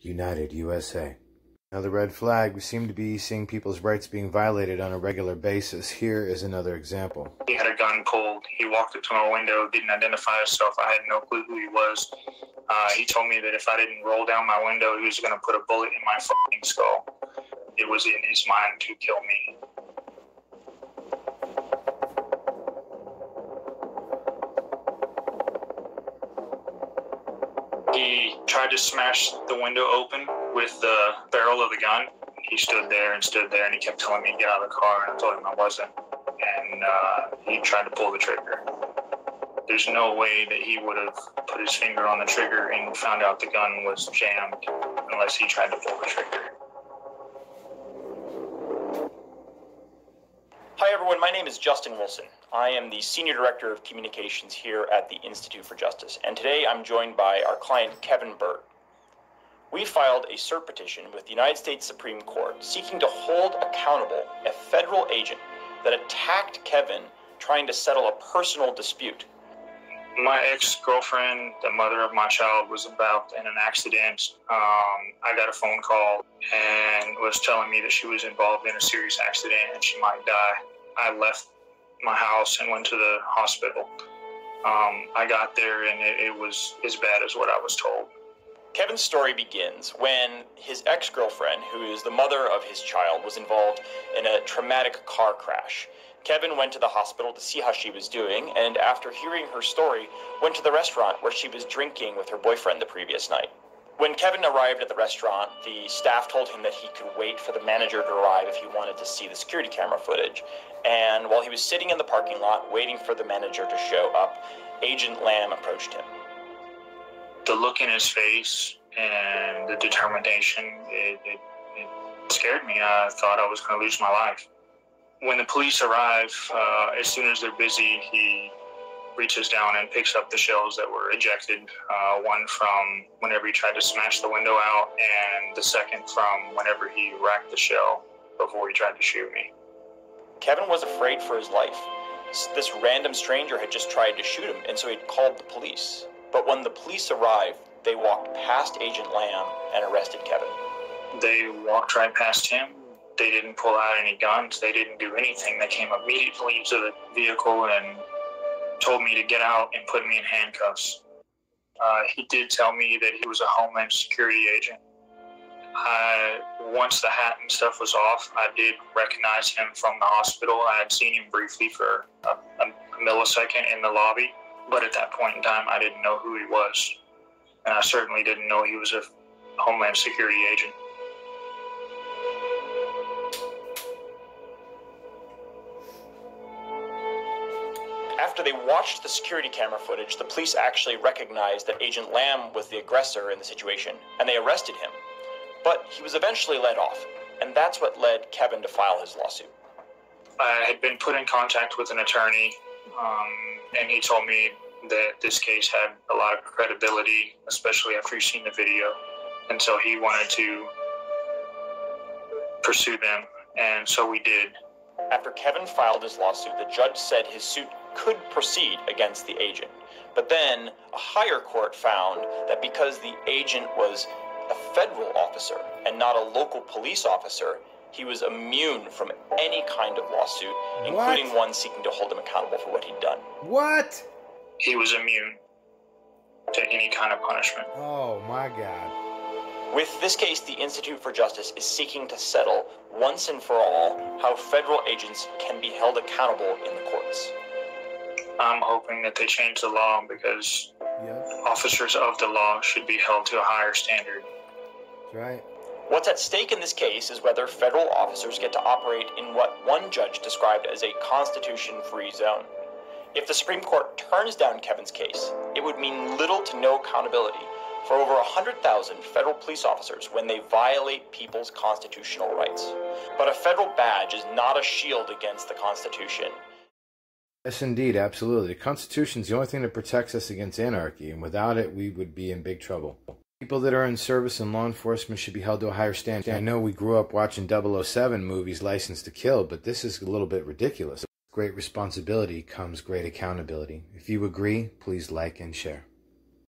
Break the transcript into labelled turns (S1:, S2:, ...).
S1: United USA. Now, the red flag, we seem to be seeing people's rights being violated on a regular basis. Here is another example.
S2: He had a gun pulled. He walked up to my window, didn't identify himself. I had no clue who he was. Uh, he told me that if I didn't roll down my window, he was going to put a bullet in my fucking skull. It was in his mind to kill me. He tried to smash the window open with the barrel of the gun. He stood there and stood there, and he kept telling me to get out of the car, and I told him I wasn't. And uh, he tried to pull the trigger. There's no way that he would have put his finger on the trigger and found out the gun was jammed unless he tried to pull the trigger.
S3: Hi, everyone. My name is Justin Wilson. I am the Senior Director of Communications here at the Institute for Justice, and today I'm joined by our client, Kevin Byrd. We filed a cert petition with the United States Supreme Court seeking to hold accountable a federal agent that attacked Kevin trying to settle a personal dispute.
S2: My ex girlfriend, the mother of my child, was about in an accident. Um, I got a phone call and was telling me that she was involved in a serious accident and she might die. I left my house and went to the hospital. Um, I got there and it, it was as bad as what I was told.
S3: Kevin's story begins when his ex girlfriend, who is the mother of his child, was involved in a traumatic car crash. Kevin went to the hospital to see how she was doing, and after hearing her story, went to the restaurant where she was drinking with her boyfriend the previous night. When Kevin arrived at the restaurant, the staff told him that he could wait for the manager to arrive if he wanted to see the security camera footage. And while he was sitting in the parking lot waiting for the manager to show up, Agent Lamb approached him.
S2: The look in his face and the determination, it, it, it scared me. I thought I was going to lose my life. When the police arrive, uh, as soon as they're busy, he reaches down and picks up the shells that were ejected. Uh, one from whenever he tried to smash the window out, and the second from whenever he racked the shell before he tried to shoot me.
S3: Kevin was afraid for his life. This random stranger had just tried to shoot him, and so he called the police. But when the police arrived, they walked past Agent Lamb and arrested Kevin.
S2: They walked right past him. They didn't pull out any guns. They didn't do anything. They came immediately to the vehicle and told me to get out and put me in handcuffs. Uh, he did tell me that he was a Homeland Security agent. I, once the hat and stuff was off, I did recognize him from the hospital. I had seen him briefly for a, a millisecond in the lobby, but at that point in time, I didn't know who he was. And I certainly didn't know he was a Homeland Security agent.
S3: After they watched the security camera footage, the police actually recognized that Agent Lamb was the aggressor in the situation, and they arrested him. But he was eventually let off, and that's what led Kevin to file his lawsuit.
S2: I had been put in contact with an attorney, um, and he told me that this case had a lot of credibility, especially after he's seen the video. And so he wanted to pursue them, and so we did.
S3: After Kevin filed his lawsuit, the judge said his suit could proceed against the agent. But then a higher court found that because the agent was a federal officer and not a local police officer, he was immune from any kind of lawsuit, including
S1: What?
S3: one seeking to hold him accountable for what he'd done.
S1: What?
S2: He was immune to any kind of punishment.
S1: Oh my god.
S3: With this case, the Institute for Justice is seeking to settle once and for all how federal agents can be held accountable in the courts.
S2: I'm hoping that they change the law because
S1: Yes,
S2: officers of the law should be held to a higher standard.
S1: that's right.
S3: What's at stake in this case is whether federal officers get to operate in what one judge described as a constitution free zone. If the Supreme Court turns down Kevin's case, it would mean little to no accountability for over 100,000 federal police officers when they violate people's constitutional rights. But a federal badge is not a shield against the Constitution.
S1: Yes, indeed, absolutely. The Constitution is the only thing that protects us against anarchy, and without it, we would be in big trouble. People that are in service and law enforcement should be held to a higher standard. I know we grew up watching 007 movies, License to Kill, but this is a little bit ridiculous. Great responsibility comes great accountability. If you agree, please like and share.